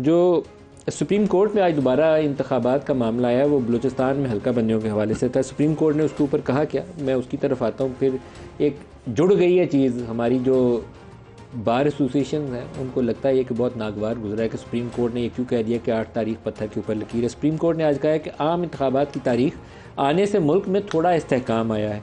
जो supreme court में आज दोबारा इंतबात का मामला आया, वो बलूचिस्तान में हल्का बंदियों के हवाले से था। सुप्रीम कोर्ट ने उसके ऊपर कहा, क्या मैं उसकी तरफ़ आता हूँ? फिर एक जुड़ गई है चीज़, हमारी जो बार एसोसिएशन हैं, उनको लगता है कि बहुत नागवार गुजरा है कि सुप्रीम कोर्ट ने ये क्यों कह दिया कि आठ तारीख पत्थर के ऊपर लकीर है। सुप्रीम कोर्ट ने आज कहा है कि आम इंतबात की तारीख आने से मुल्क में थोड़ा इसकाम आया है।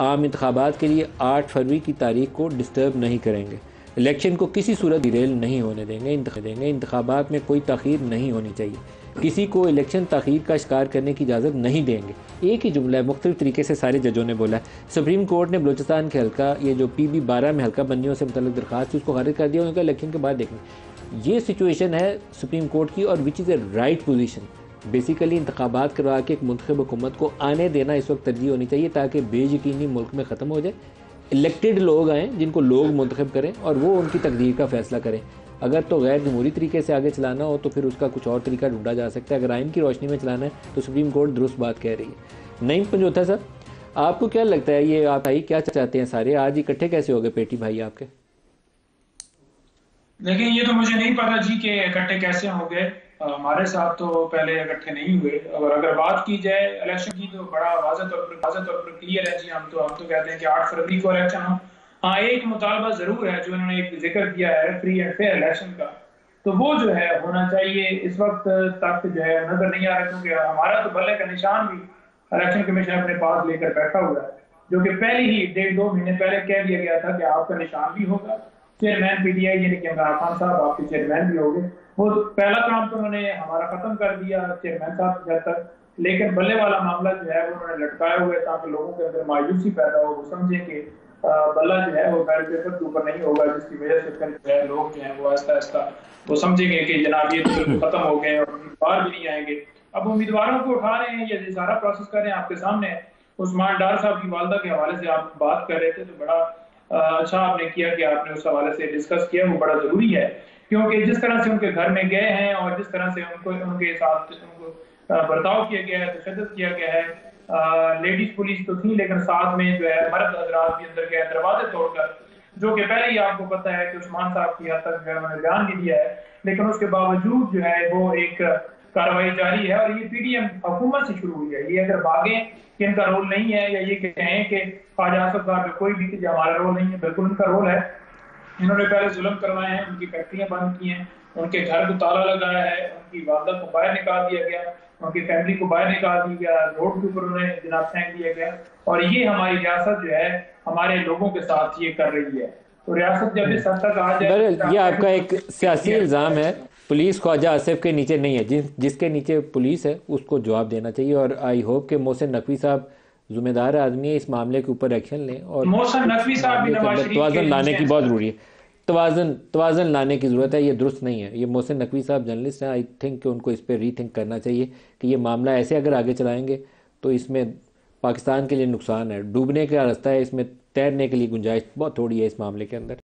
आम इंतबात के लिए आठ फरवरी की तारीख को डिस्टर्ब नहीं करेंगे। इलेक्शन को किसी सूरत डिरेल नहीं होने देंगे देंगे। इंतबात में कोई तखीर नहीं होनी चाहिए। किसी को इलेक्शन तखीर का शिकार करने की इजाज़त नहीं देंगे। एक ही जुमला है, मुख्तलिफ़ तरीके से सारे जजों ने बोला है। सुप्रीम कोर्ट ने बलोचिस्तान के हल्का, ये जो पी बी बारह में हल्का बंदियों से मतलब दरख्वास्त थी, उसको खारिज कर दिया उनका इलेक्शन के बाद देखेंगे ये सिचुएशन है सुप्रीम कोर्ट की और which is a right position. Basically इंतबात करवा के एक मुंतब हुकूमत को आने देना इस वक्त तरजीह होनी चाहिए ताकि बेयकीनी मुल्क में ख़त्म हो जाए। इलेक्टेड लोग आएँ जिनको लोग मंतखब करें और वो उनकी तकदीर का फैसला करें। अगर तो गैर जमहूरी तरीके से आगे चलाना हो तो फिर उसका कुछ और तरीका ढूंढा जा सकता है। अगर आइन की रोशनी में चलाना है तो सुप्रीम कोर्ट दुरुस्त बात कह रही है। नहीं पंजोथा सर, आपको क्या लगता है ये आप भाई क्या चाहते हैं सारे? आज इकट्ठे कैसे हो गए पेटी भाई आपके? देखिए, ये तो मुझे नहीं पता जी कि इकट्ठे कैसे हो गए। हमारे साथ तो पहले इकट्ठे नहीं हुए। और अगर बात की जाए इलेक्शन की तो बड़ा वाजह तौर पर, वाजह तौर पर क्लियर है जी, हम तो हम तो कहते हैं कि आठ फरवरी को इलेक्शन हो। हाँ एक मुतालबा ज़रूर है जो इन्होंने एक ज़िक्र किया है फ्री एंड फेयर इलेक्शन का। तो वो जो है, होना चाहिए इस वक्त तक जो है, नज़र नहीं आ रहा, क्योंकि हमारा तो बल्ले का निशान भी इलेक्शन कमीशन अपने पास लेकर बैठा हुआ है, जो कि पहले ही, डेढ़ दो महीने पहले कह दिया गया था कि आपका निशान भी होगा। चेयरमैन पीटीआई यानी कि इमरान खान साहब, आपके चेयरमैन भी होंगे। वो पहला काम तो उन्होंने हमारा खत्म कर दिया चेयरमैन साहब जब तक। लेकिन बल्ले वाला मामला जो है, वो उन्होंने लटकाया हुआ है, ताकि लोगों के अंदर मायूसी पैदा हो, वो समझे कि बल्ला जो है, वो बैलेट पेपर के ऊपर नहीं होगा, जिसकी वजह से फिर जो है, लोग जो है, वो आहिस्ता आहिस्ता वो समझेंगे कि जनाब ये तो खत्म हो गए और बाहर भी नहीं आएँगे। अब उम्मीदवारों को उठा रहे हैं, ये सारा प्रोसेस कर रहे हैं आपके सामने, उस्मान डार साहब की वालदा के हवाले से आप बात कर रहे थे तो बड़ा अच्छा आपने किया कि आपने उस हवाले से डिस्कस किया, वो बड़ा ज़रूरी है। क्योंकि जिस तरह से उनके घर में गए हैं और जिस तरह से उनको, उनके साथ उनको बर्ताव किया गया है तशद किया गया है लेडीज़ पुलिस तो थी, लेकिन साथ में जो है, मर्द हजरात भी अंदर गए, दरवाजे तोड़कर, जो कि पहले ही आपको पता है कि उस्मान साहब की हद तक जो है उन्होंने बयान भी दिया है, लेकिन उसके बावजूद जो है वो एक कार्रवाई जारी है और ये पीडीएम हुकूमत से शुरू हुई है। ये अगर भागे कि इनका रोल नहीं है या ये कहें कि ख्वाजा आसफ साहब कोई भी हमारा रोल नहीं है बिल्कुल उनका रोल है। इन्होंने पहले जुल्म करवाए हैं उनकी फैक्ट्रियाँ बंद की हैं उनके घर को ताला लगाया है उनकी वालदा को बाहर निकाल दिया गया उनकी फैमिली को बाहर निकाल दिया गया रोड के ऊपर उन्हें जनाब फेंक दिया गया। और ये हमारी रियासत जो है हमारे लोगों के साथ ये कर रही है। तो रियासत जब इस हद तक आ जाए ये आपका एक सियासी इल्ज़ाम है। पुलिस ख्वाजा आसिफ के नीचे नहीं है। जिस जिसके नीचे पुलिस है उसको जवाब देना चाहिए और आई होप के मोहसिन नकवी साहब जिम्मेदार आदमी है इस मामले के ऊपर एक्शन लें और तोज़न लाने की बहुत ज़रूरी है। तोज़न तोज़न लाने की ज़रूरत है ये दुरुस्त नहीं है। ये मोहसिन नकवी साहब जर्नलिस्ट हैं आई थिंक कि उनको इस पर री थिंक करना चाहिए कि ये मामला ऐसे अगर आगे चलाएँगे तो इसमें पाकिस्तान के लिए नुकसान है। डूबने का रास्ता है इसमें तैरने के लिए गुंजाइश बहुत थोड़ी है इस मामले के अंदर।